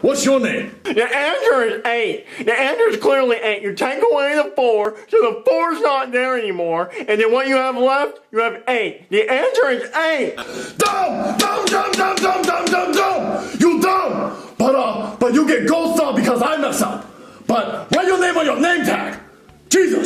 What's your name? The answer is eight. The answer is clearly eight. You take away the four, so the four's not there anymore. And then what you have left, you have eight. The answer is eight. Dumb! Dumb, dumb, dumb, dumb, dumb, dumb, dumb! You dumb! But, uh, but you get gold star because I mess up. But write your name on your name tag. Jesus!